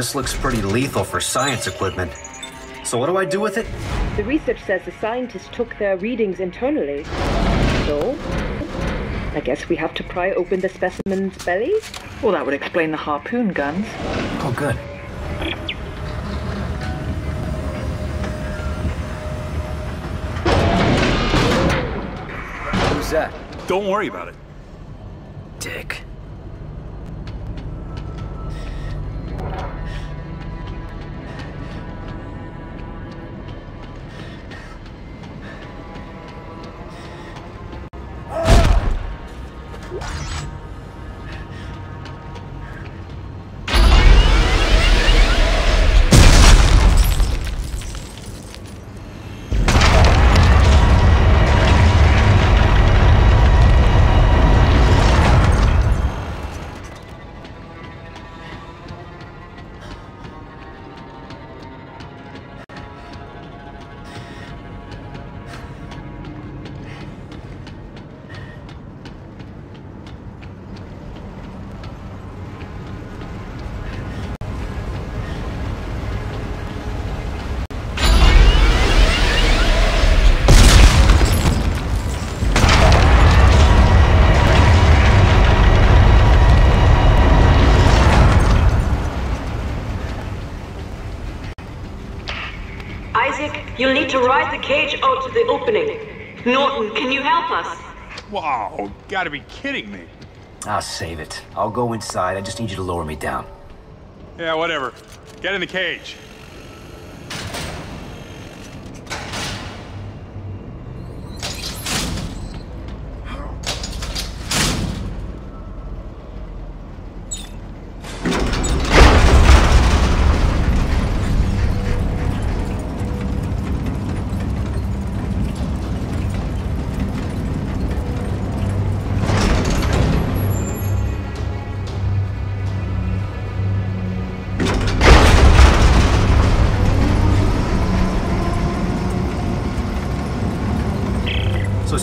This looks pretty lethal for science equipment. So what do I do with it? The research says the scientists took their readings internally. So, I guess we have to pry open the specimen's belly? Well, that would explain the harpoon guns. Oh, good. Who's that? Don't worry about it. Dick. To ride the cage out to the opening. Norton, can you help us? Wow, gotta be kidding me. I'll save it. I'll go inside. I just need you to lower me down. Yeah, whatever. Get in the cage.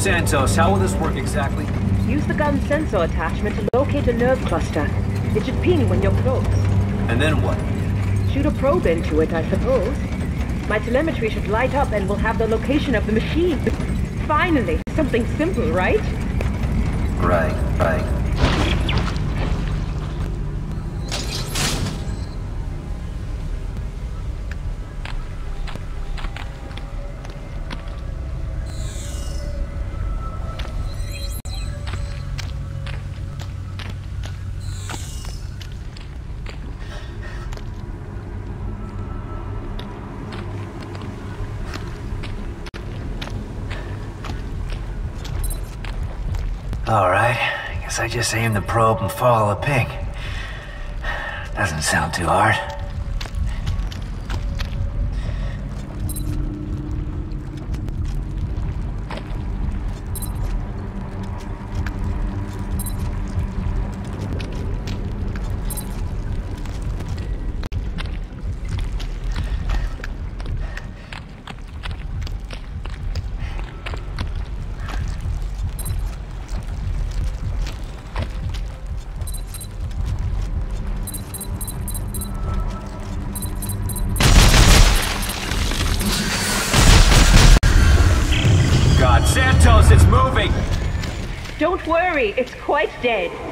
Santos, how will this work exactly? Use the gun sensor attachment to locate a nerve cluster. It should ping when you're close. And then what? Shoot a probe into it, I suppose. My telemetry should light up and we'll have the location of the machine. Finally, something simple, right? Right, right. Just aim the probe and follow the ping. Doesn't sound too hard. Dead.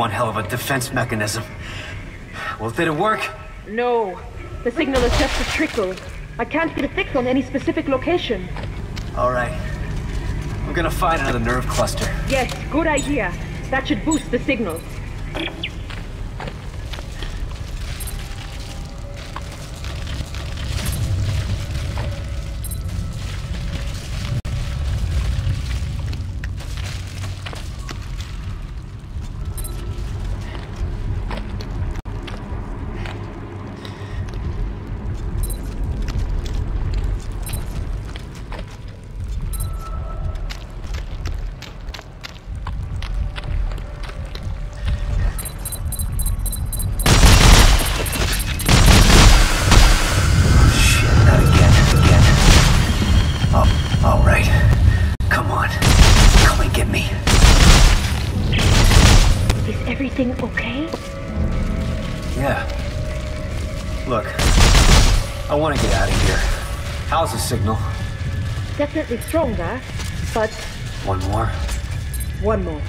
One hell of a defense mechanism. Well, did it work? No. The signal is just a trickle. I can't get a fix on any specific location. All right. I'm gonna find another nerve cluster. Yes, good idea. That should boost the signal. Everything okay? Yeah. Look, I want to get out of here. How's the signal? Definitely stronger, but One more? one more.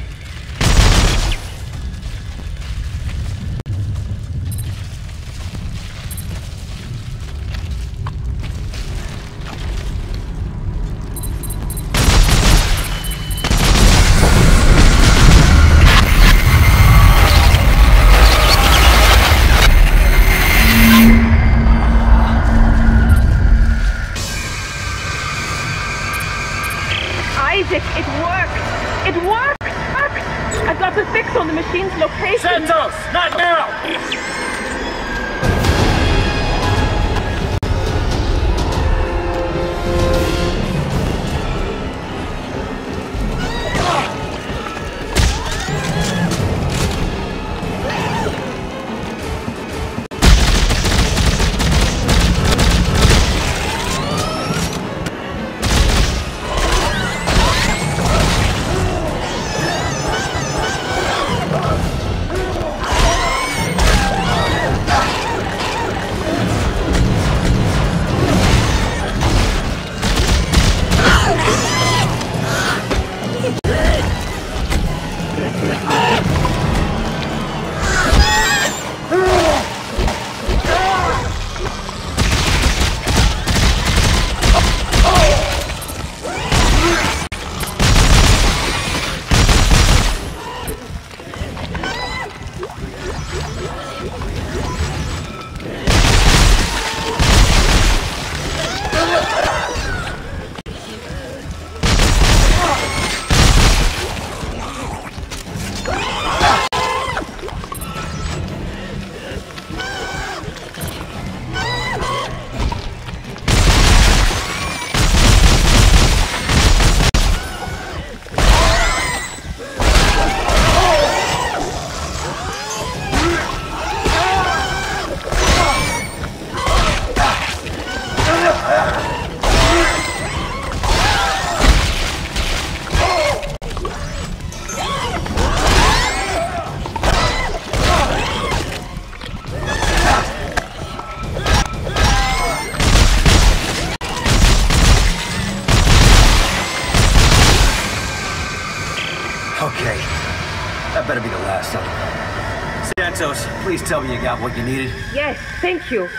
Got what you needed. Yes, thank you.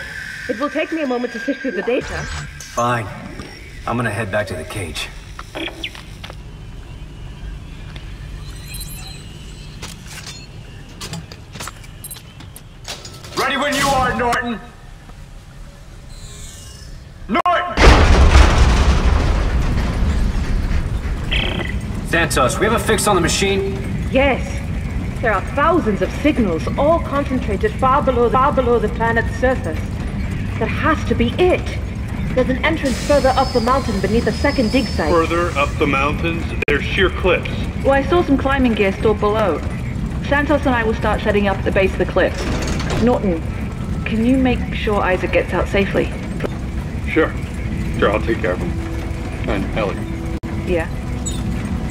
It will take me a moment to sift through the data. Fine. I'm gonna head back to the cage. Ready when you are, Norton! Norton! Santos, we have a fix on the machine? Yes. There are thousands of signals, all concentrated far below, far below the planet's surface. That has to be it. There's an entrance further up the mountain beneath a second dig site. Further up the mountains, there's sheer cliffs. Well, I saw some climbing gear stored below. Santos and I will start setting up at the base of the cliff. Norton, can you make sure Isaac gets out safely? Sure. Sure, I'll take care of him. And Ellie, Yeah.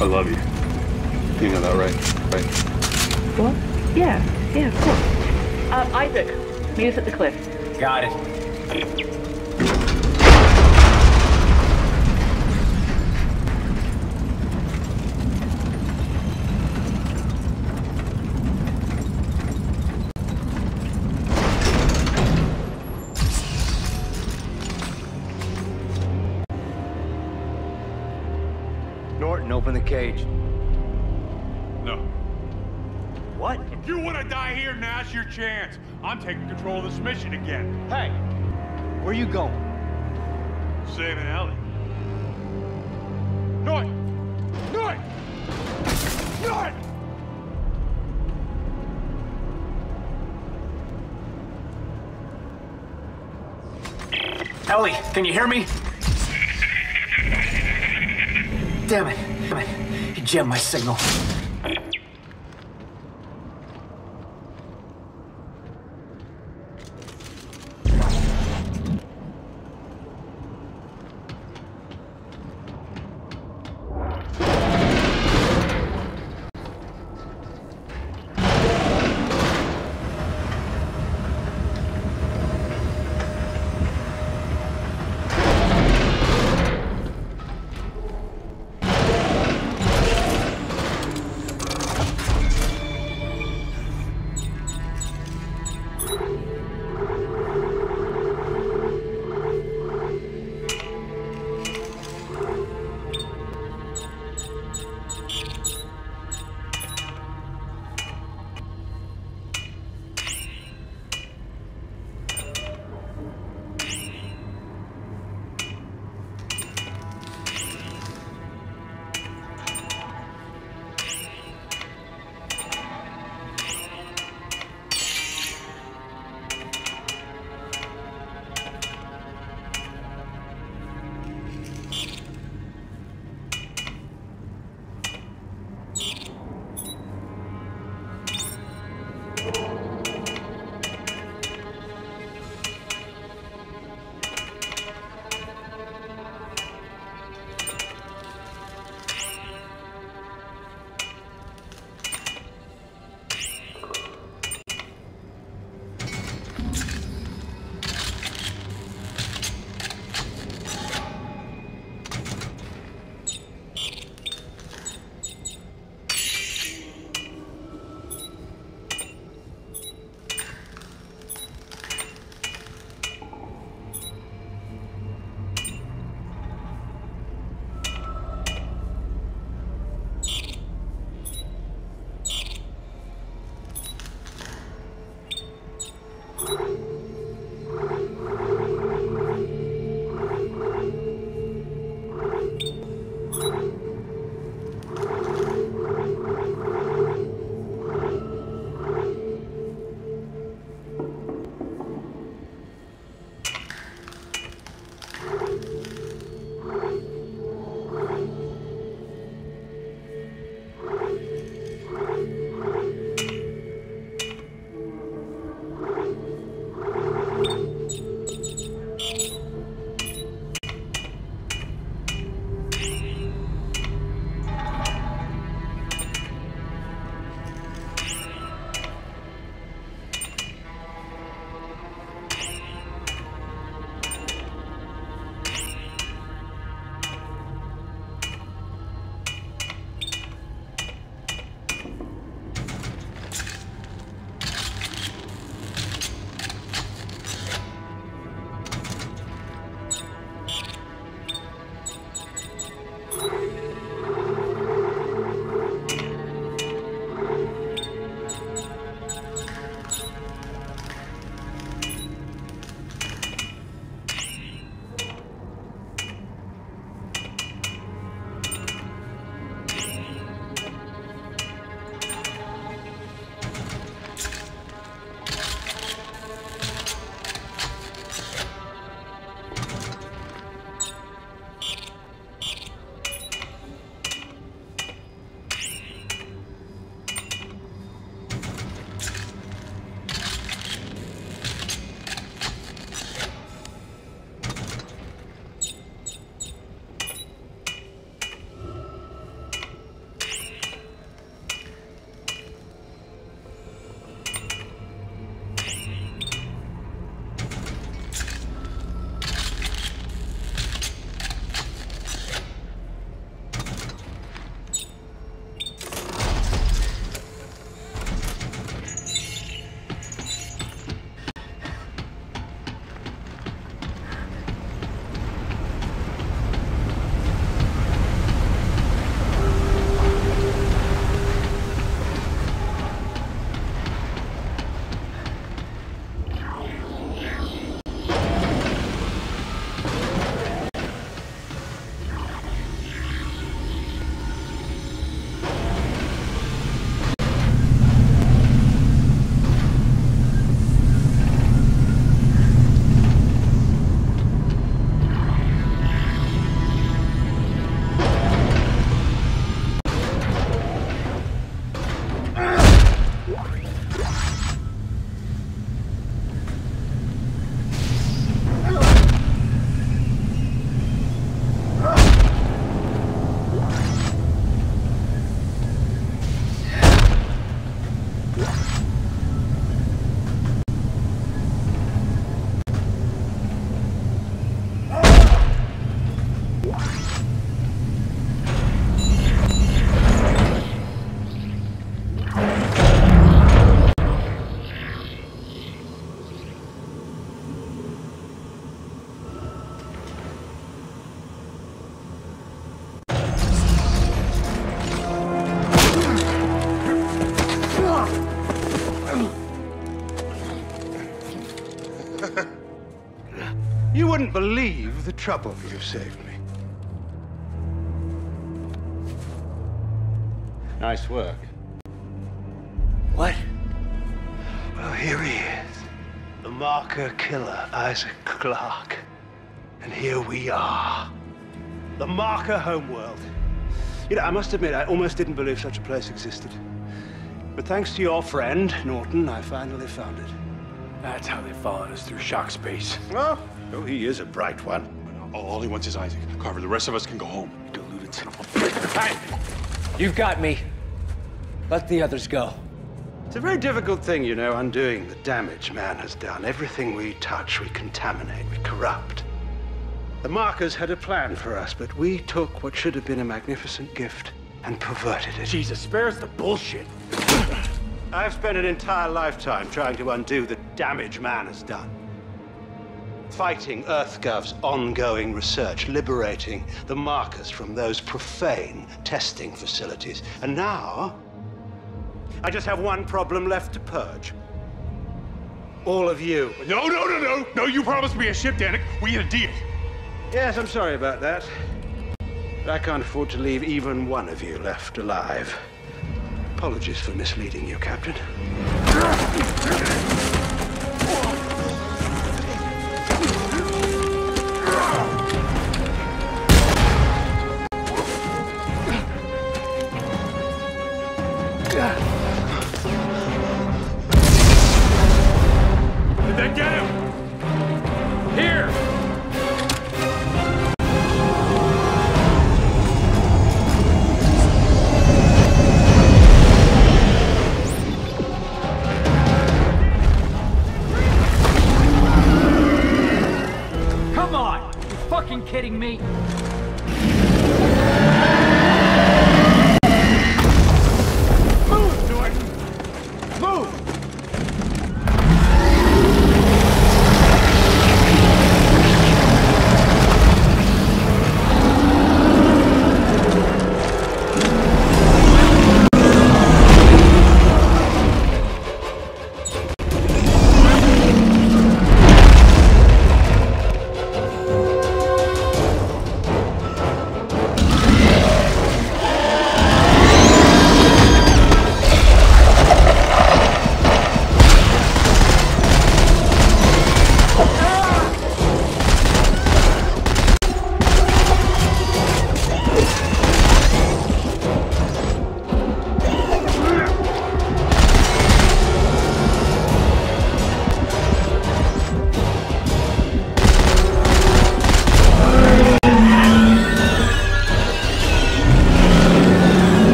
I love you. You know that, right? Right. What? Yeah. Yeah, of course. Uh, Isaac, meet us at the cliff. Got it. Your chance. I'm taking control of this mission again. Hey! Where you going? Saving Ellie. Norton! Norton! Norton! Ellie, can you hear me? Damn it. Damn it. He jammed my signal. Wouldn't believe the trouble you've saved me. Nice work. What? Well, here he is. The marker killer, Isaac Clarke. And here we are. The marker homeworld. You know, I must admit, I almost didn't believe such a place existed. But thanks to your friend, Norton, I finally found it. That's how they followed us through shock space. Well, oh, he is a bright one. All, all he wants is Isaac. Carver, the rest of us can go home. Deluded son of a... Hey! You've got me. Let the others go. It's a very difficult thing, you know, undoing the damage man has done. Everything we touch, we contaminate, we corrupt. The markers had a plan for us, but we took what should have been a magnificent gift and perverted it. Jesus, spare us the bullshit. I've spent an entire lifetime trying to undo the damage man has done. Fighting EarthGov's ongoing research, liberating the markers from those profane testing facilities. And now, I just have one problem left to purge. All of you. No, no, no, no! No, you promised me a ship, Danik. We had a deal. Yes, I'm sorry about that. But I can't afford to leave even one of you left alive. Apologies for misleading you, Captain.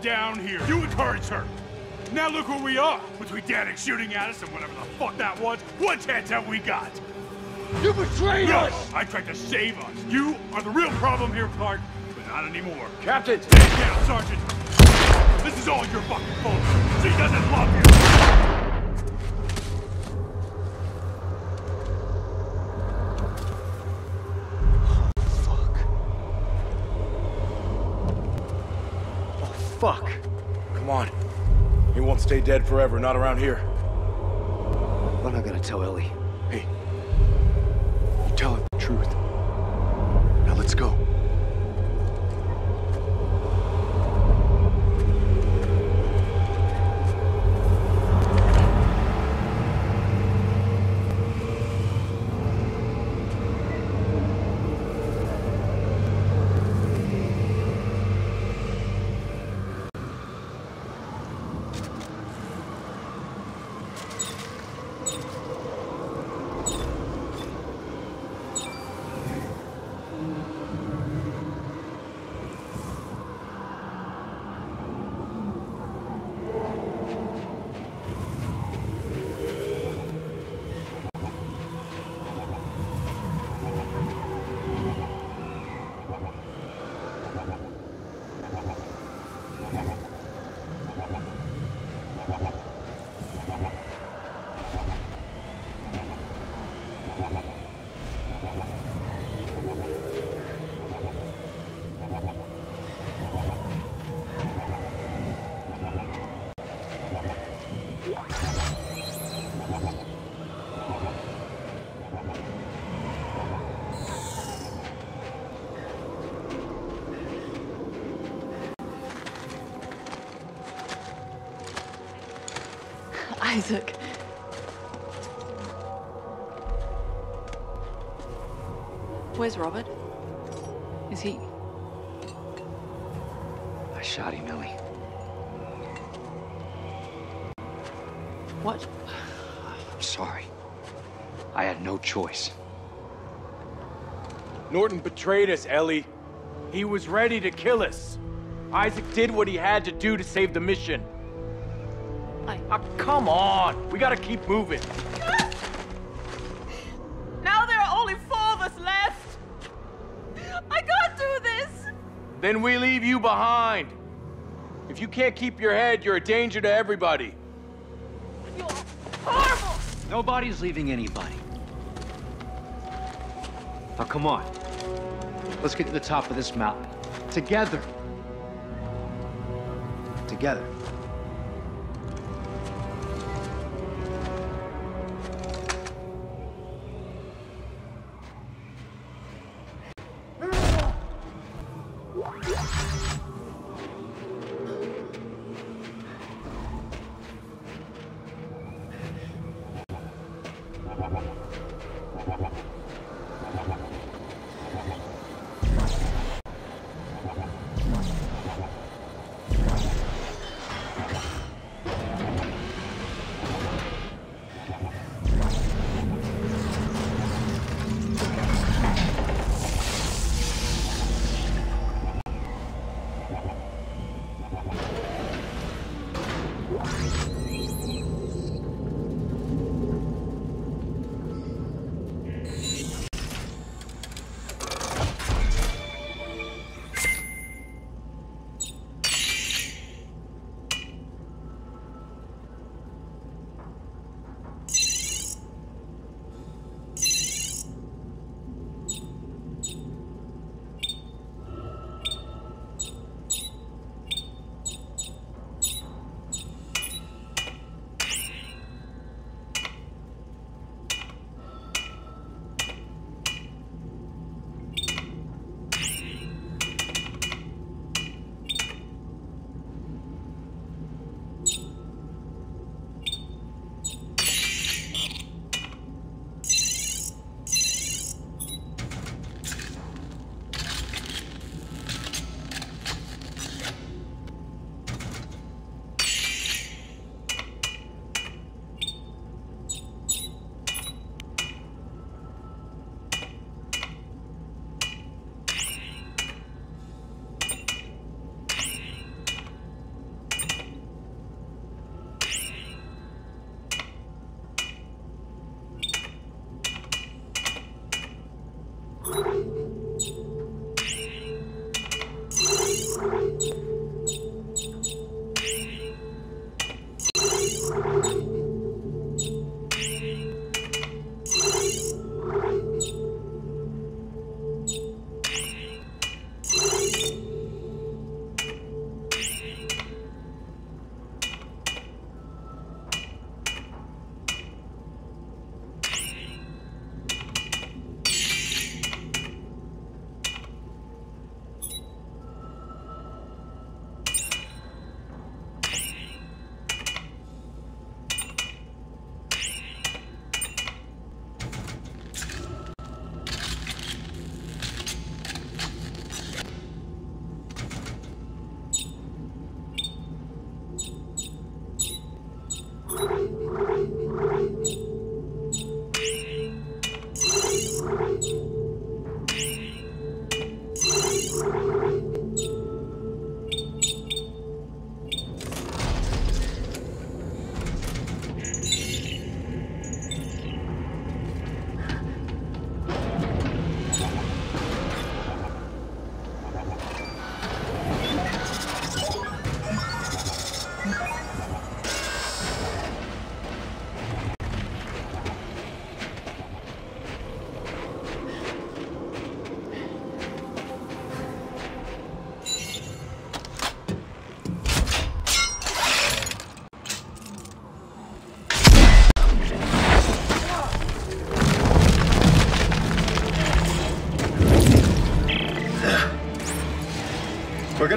Come down here. You encouraged her. Now look where we are. Between Danik shooting at us and whatever the fuck that was, what chance have we got? You betrayed No, us! I tried to save us. You are the real problem here, Clarke, but not anymore. Captain! Stand down, Sergeant. This is all your fucking fault. She doesn't love you. Fuck. Come on. He won't stay dead forever, not around here. I'm not gonna tell Ellie. Hey, you tell her the truth. Now let's go. Isaac. Where's Robert? Is he... I shot him, Ellie. What? I'm sorry. I had no choice. Norton betrayed us, Ellie. He was ready to kill us. Isaac did what he had to do to save the mission. I... Ah, come on. We gotta keep moving. Now there are only four of us left. I can't do this. Then we leave you behind. If you can't keep your head, you're a danger to everybody. You're horrible. Nobody's leaving anybody. Now come on. Let's get to the top of this mountain. Together. Together.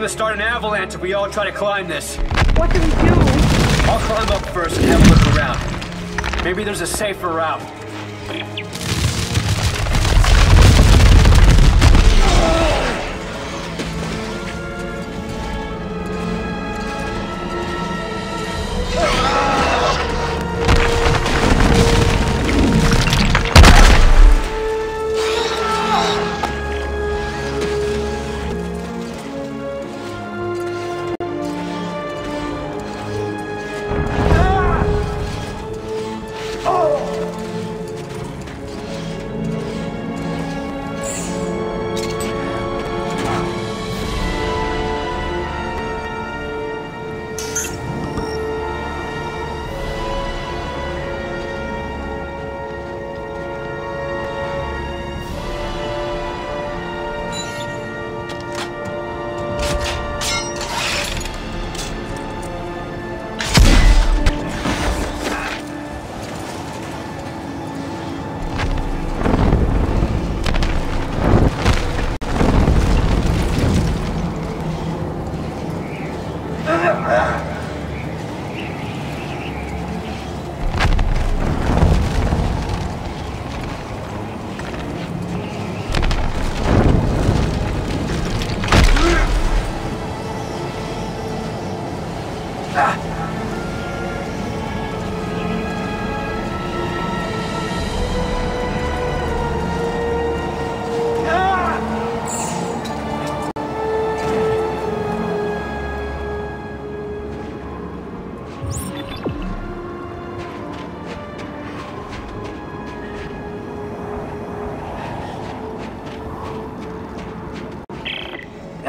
Gonna start an avalanche if we all try to climb this. What do we do? I'll climb up first and have a look around. Maybe there's a safer route.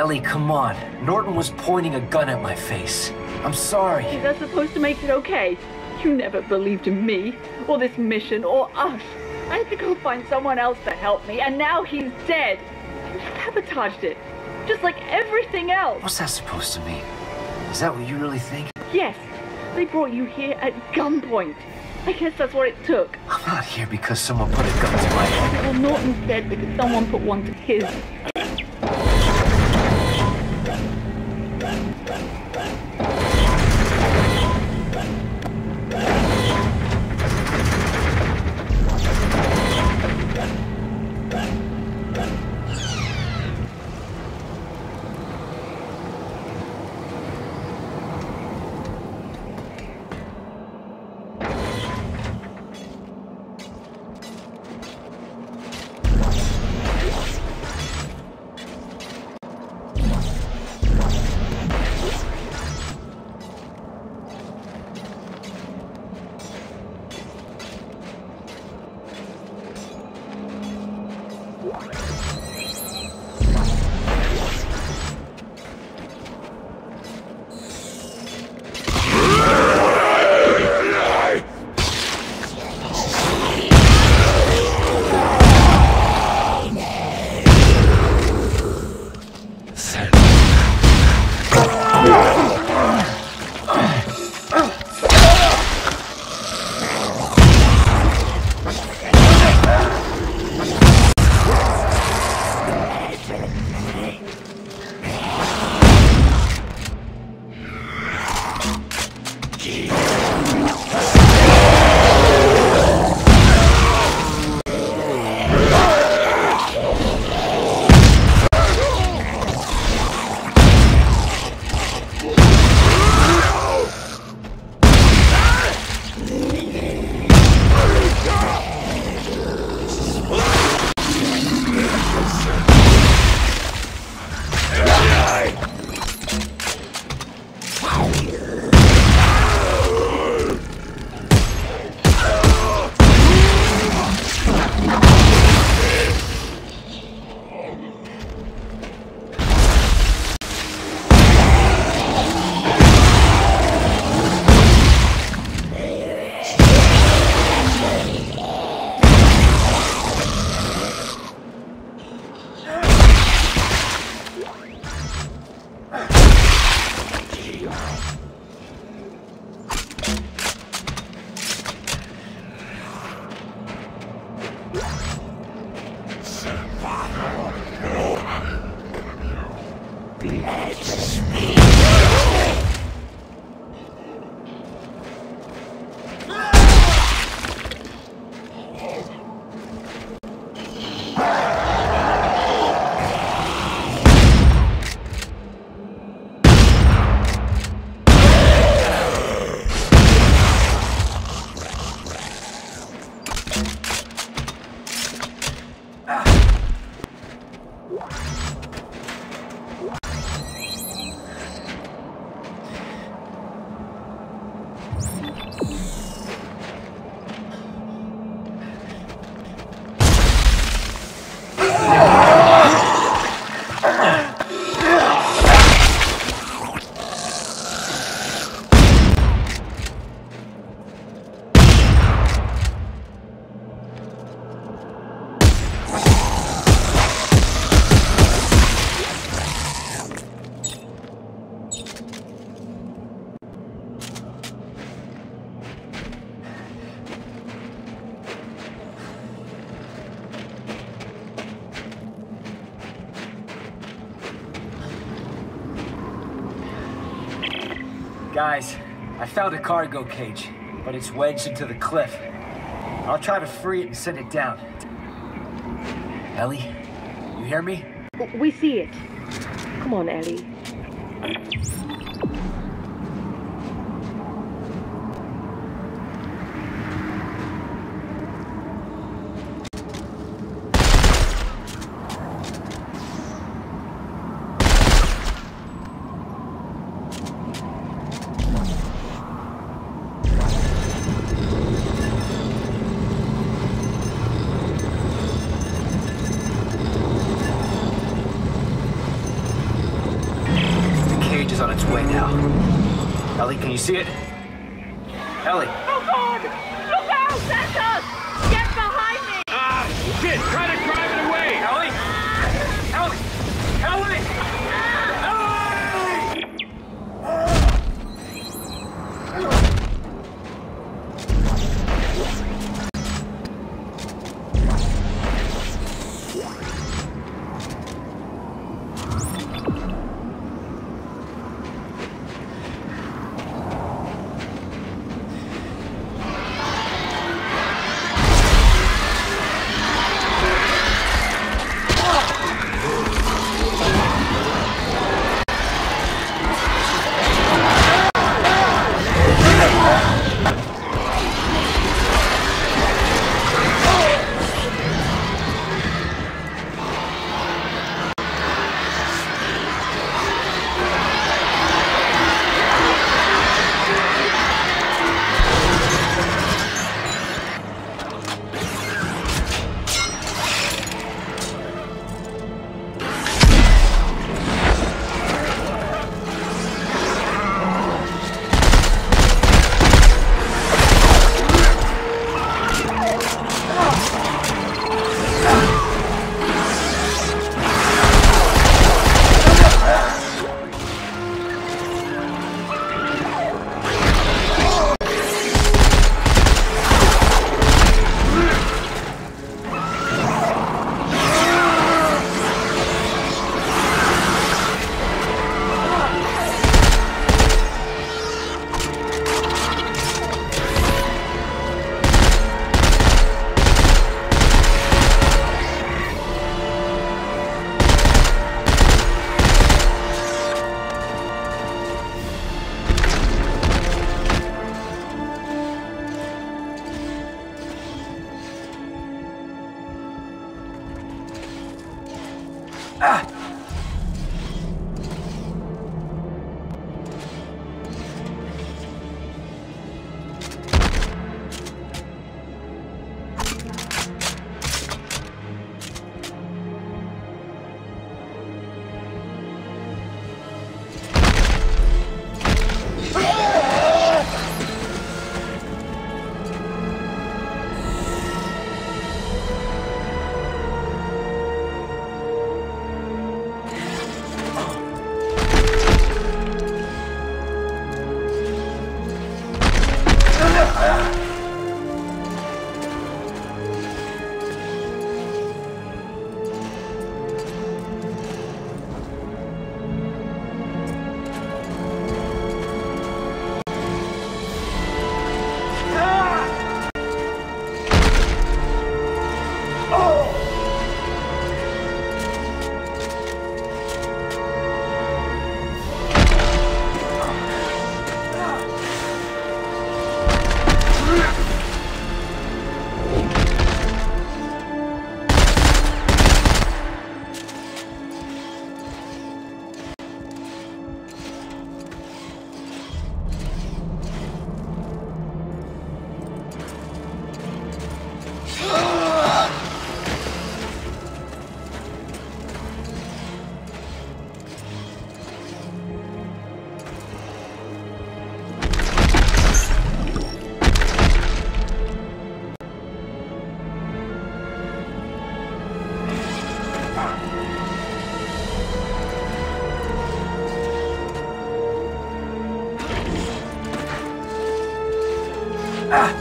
Ellie, come on. Norton was pointing a gun at my face. I'm sorry. Is that supposed to make it okay? You never believed in me, or this mission, or us. I had to go find someone else to help me, and now he's dead. You sabotaged it. Just like everything else. What's that supposed to mean? Is that what you really think? Yes, they brought you here at gunpoint. I guess that's what it took. I'm not here because someone put a gun to my head. Well, Norton's dead because someone put one to his. Found a cargo cage, but it's wedged into the cliff. I'll try to free it and send it down. Ellie, you hear me? We see it. Come on, Ellie. Ah.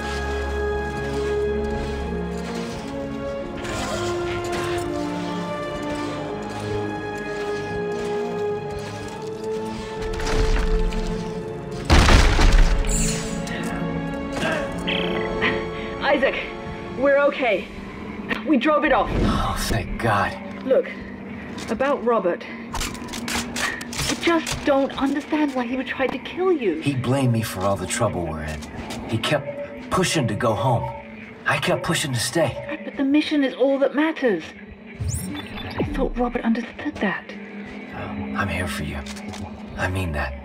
Isaac, we're okay. We drove it off. Oh, thank God. Look, about Robert. I just don't understand why he would try to kill you. He blamed me for all the trouble we're in. He kept pushing to go home. I kept pushing to stay. But the mission is all that matters. I thought Robert understood that. I'm here for you. I mean that.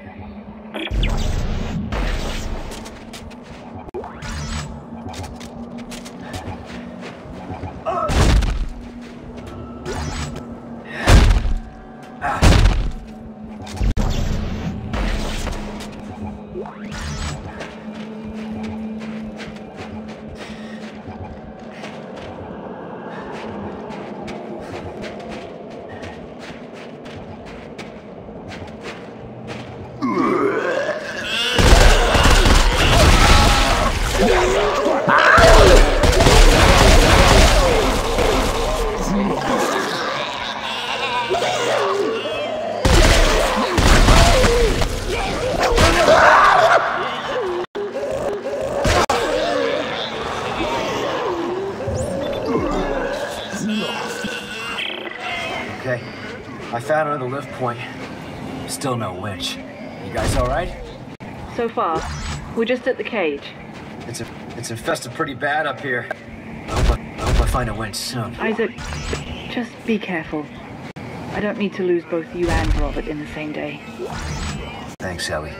Point. Still no winch. You guys alright? So far, we're just at the cage. It's a, it's infested pretty bad up here. I hope I, I hope I find a winch soon. Isaac, just be careful. I don't need to lose both you and Robert in the same day. Thanks, Ellie.